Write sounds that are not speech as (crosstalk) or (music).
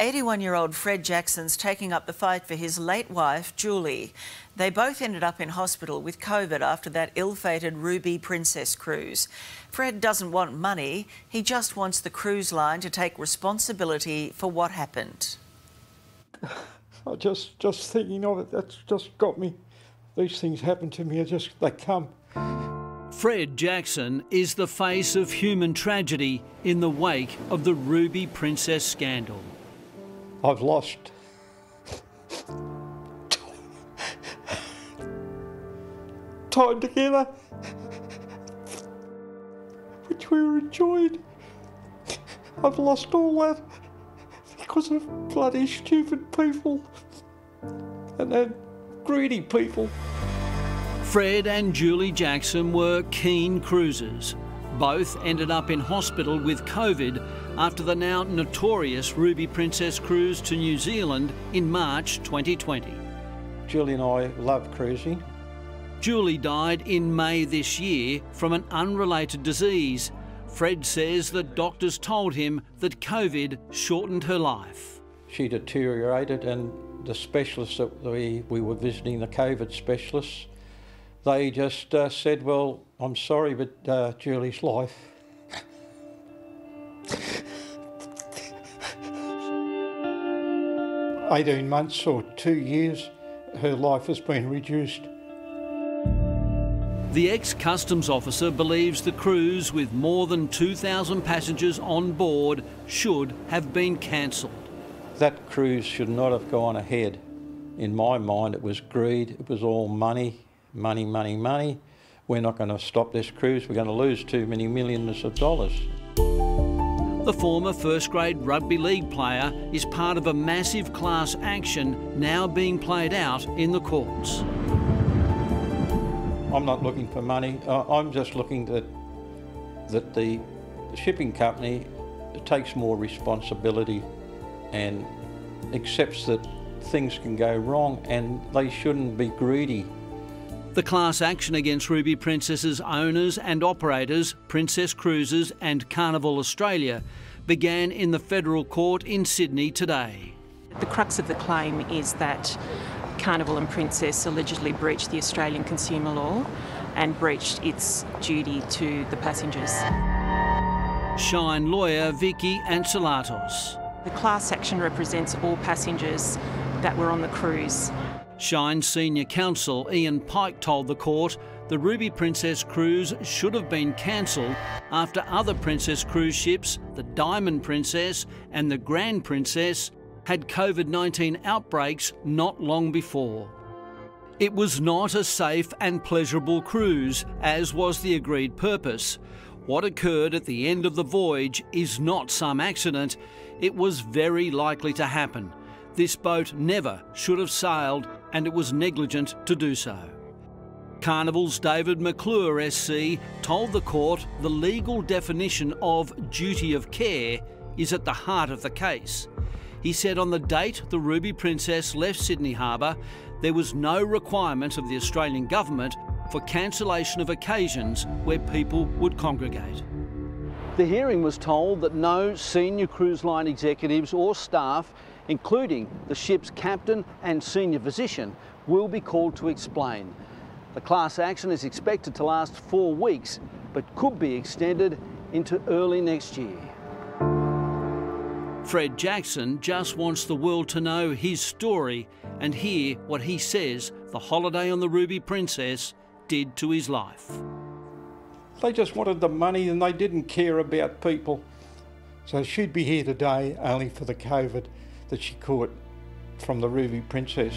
81 year old Fred Jackson's taking up the fight for his late wife, Julie. They both ended up in hospital with COVID after that ill fated Ruby Princess cruise. Fred doesn't want money, he just wants the cruise line to take responsibility for what happened. (sighs) I just, just thinking of it, that's just got me. These things happen to me, just, they come. Fred Jackson is the face of human tragedy in the wake of the Ruby Princess scandal. I've lost time together, which we were enjoying. I've lost all that because of bloody stupid people and then greedy people. Fred and Julie Jackson were keen cruisers. Both ended up in hospital with COVID after the now notorious Ruby Princess cruise to New Zealand in March 2020. Julie and I love cruising. Julie died in May this year from an unrelated disease. Fred says that doctors told him that COVID shortened her life. She deteriorated, and the specialists that we, we were visiting, the COVID specialists, they just uh, said, Well, I'm sorry, but uh, Julie's life. Eighteen months or two years, her life has been reduced. The ex customs officer believes the cruise with more than 2,000 passengers on board should have been cancelled. That cruise should not have gone ahead. In my mind, it was greed, it was all money, money, money, money. We're not going to stop this cruise. We're going to lose too many millions of dollars. The former first grade rugby league player is part of a massive class action now being played out in the courts. I'm not looking for money. Uh, I'm just looking that that the shipping company takes more responsibility and accepts that things can go wrong and they shouldn't be greedy the class action against Ruby Princess's owners and operators, Princess Cruises and Carnival Australia, began in the federal court in Sydney today. The crux of the claim is that Carnival and Princess allegedly breached the Australian consumer law and breached its duty to the passengers. Shine lawyer Vicky Antzoulatos. The class action represents all passengers that were on the cruise Shine senior counsel Ian Pike told the court the Ruby Princess cruise should have been cancelled after other Princess cruise ships, the Diamond Princess and the Grand Princess, had COVID 19 outbreaks not long before. It was not a safe and pleasurable cruise, as was the agreed purpose. What occurred at the end of the voyage is not some accident, it was very likely to happen. This boat never should have sailed and it was negligent to do so. Carnival's David McClure SC told the court the legal definition of duty of care is at the heart of the case. He said on the date the Ruby Princess left Sydney Harbour, there was no requirement of the Australian government for cancellation of occasions where people would congregate. The hearing was told that no senior cruise line executives or staff including the ship's captain and senior physician, will be called to explain. The class action is expected to last four weeks, but could be extended into early next year. Fred Jackson just wants the world to know his story and hear what he says the holiday on the Ruby Princess did to his life. They just wanted the money and they didn't care about people. So she'd be here today only for the COVID that she caught from the Ruby Princess.